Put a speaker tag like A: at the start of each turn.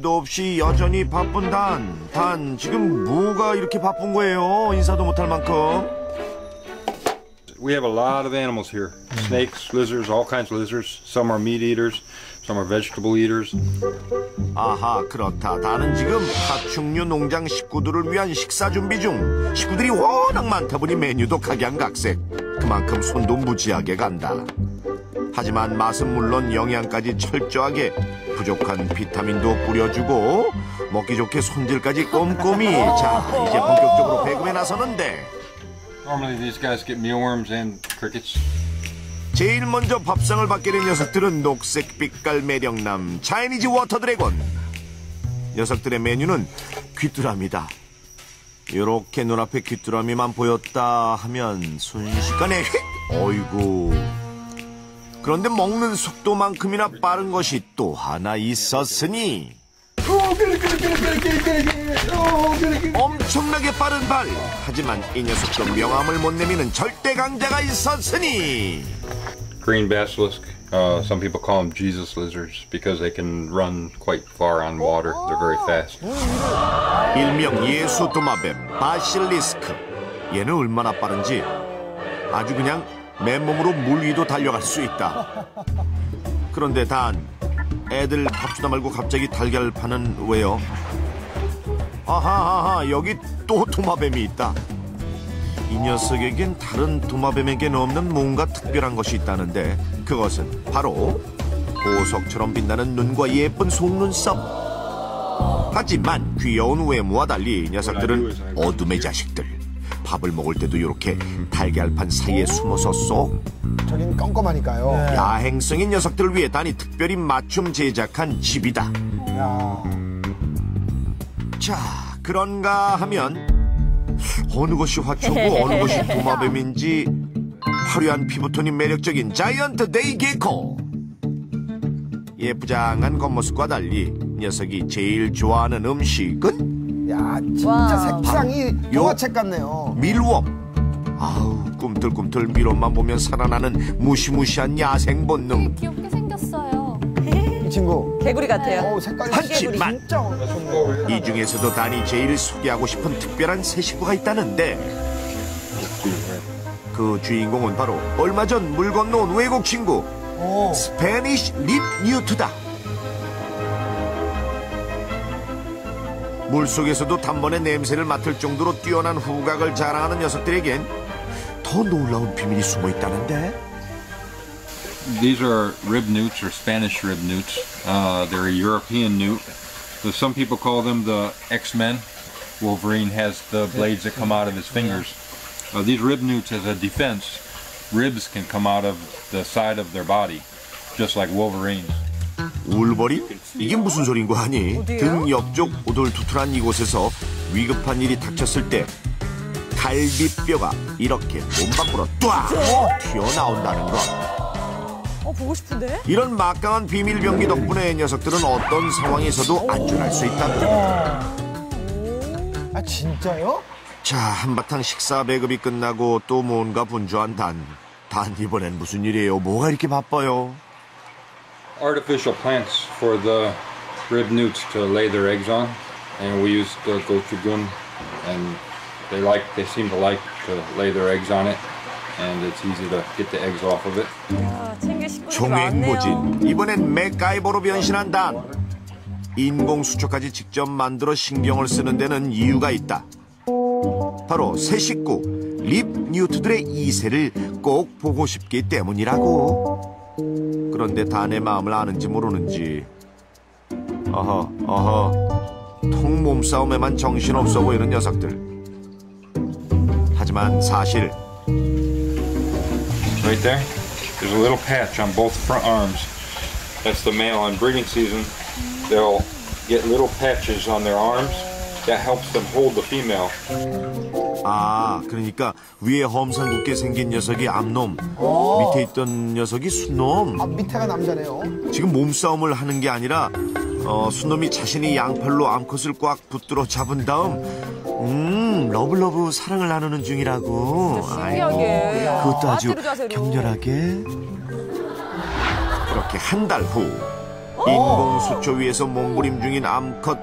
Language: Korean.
A: 도 없이 여전히 바쁜 단. 단, 지금 뭐가 이렇게 바쁜 거예요? 인사도 못할 만큼.
B: We have a lot of animals here snakes, lizards, all kinds of lizards. Some are meat eaters, some are vegetable eaters.
A: 아하, 그렇다. 다는 지금 파충류 농장 식구들을 위한 식사 준비 중. 식구들이 워낙 많다 보니 메뉴도 각양각색. 그만큼 손도 무지하게 간다. 하지만 맛은 물론 영양까지 철저하게 부족한 비타민도 뿌려주고 먹기 좋게 손질까지 꼼꼼히. 자 이제 본격적으로 배급에 나서는데. 제일 먼저 밥상을 받게 된 녀석들은 녹색 빛깔 매력남 Chinese water dragon 녀석들의 메뉴는 귀뚜라미다. 이렇게 눈앞에 귀뚜라미만 보였다 하면 순식간에 휙 어이구 그런데 먹는 속도만큼이나 빠른 것이 또 하나 있었으니 엄청나게 빠른 발 하지만 이 녀석도 명함을 못 내미는 절대 강자가 있었으니
B: Green basilisk. Uh, some people call them Jesus lizards because they can run quite far on water. They're very fast.
A: 일명 예수 도마뱀 바실리스크 얘는 얼마나 빠른지 아주 그냥 맨몸으로 물 위도 달려갈 수 있다 그런데 단 애들 밥 주다 말고 갑자기 달걀 파는 왜요? 아하하하 여기 또 도마뱀이 있다 이 녀석에겐 다른 도마뱀에겐 없는 뭔가 특별한 것이 있다는데 그것은 바로 보석처럼 빛나는 눈과 예쁜 속눈썹 하지만 귀여운 외모와 달리 이 녀석들은 어둠의 자식들. 밥을 먹을 때도 이렇게 달걀판 사이에 숨어서 쏙
C: 저긴 껌껌하니까요.
A: 야행성인 녀석들을 위해 단이 특별히 맞춤 제작한 집이다.
C: 야,
A: 자, 그런가 하면 어느 것이 화초고 어느 것이 도마뱀인지 화려한 피부톤이 매력적인 giant day gecko. 예쁘장한 겉모습과 달리 녀석이 제일 좋아하는 음식은
C: 야, 진짜
D: 와.
C: 색상이 동화책 같네요.
A: 밀웜. 아우 꿈틀꿈틀 밀웜만 보면 살아나는 무시무시한 야생 본능.
D: 귀엽게 생겼어요.
C: 이 친구.
D: 개구리 같아요.
C: 어, 색깔이
A: 하지만
C: 진짜
A: 이 중에서도 단이 제일 소개하고 싶은 특별한 새 식구가 있다는데 그 주인공은 바로 얼마 전 물 건너온 외국 친구
C: 어,
A: 스페니쉬 립 뉴트다. 물속에서도 단번에 냄새를 맡을 정도로 뛰어난 후각을 자랑하는 녀석들에겐 더 놀라운 비밀이 숨어 있다는데
B: These are rib newts or Spanish rib newts. Uh, they're a European newt. So some people call them the X Men. Wolverine has the blades that come out of his fingers. Uh, these rib newts, as a defense, ribs can come out of the side of their body, just like Wolverine's.
A: 울버린? 이게 무슨 소린 거 아니? 등 옆쪽 오돌투툴한 이곳에서 위급한 일이 닥쳤을 때 갈비뼈가 이렇게 몸 밖으로 뚜아 튀어나온다는 것.
D: 어 보고 싶은데?
A: 이런 막강한 비밀 병기 덕분에 녀석들은 어떤 상황에서도 안전할 수 있다고.
C: 아, 진짜요?
A: 자, 한바탕 식사 배급이 끝나고 또 뭔가 분주한 단. 단 이번엔 무슨 일이에요? 뭐가 이렇게 바빠요?
B: Artificial plants for the rib newts to lay their eggs on, and we use the gochujang, and they like, they seem to like to lay their eggs on it, and it's easy to get the eggs off of it.
D: 아.
A: 종횡무진 이번엔 맥가이버로 변신한 단 인공 수초까지 직접 만들어 신경을 쓰는 데는 이유가 있다 바로 새 식구 립 뉴트들의 이세를 꼭 보고 싶기 때문이라고 그런데 단의 마음을 아는지 모르는지 어허 어허 통 몸싸움에만 정신없어 보이는 녀석들 하지만 사실
B: Right there, there's a little patch on both front arms. That's the male on breeding season. They'll get little patches on their arms. That helps them hold the female.
A: 아, 그러니까 위에 험상궂게 생긴 녀석이 암놈, 밑에 있던 녀석이 수놈.
C: 아, 밑에가 남자네요.
A: 지금 몸싸움을 하는 게 아니라 어, 수놈이 자신이 양팔로 암컷을 꽉 붙들어 잡은 다음 음, love love 사랑을 나누는 중이라고.
D: 신기하게.
A: 그것도 아주
D: 자세로.
A: 격렬하게. 그렇게 한 달 후. 인공 수초 위에서 몸부림 중인 암컷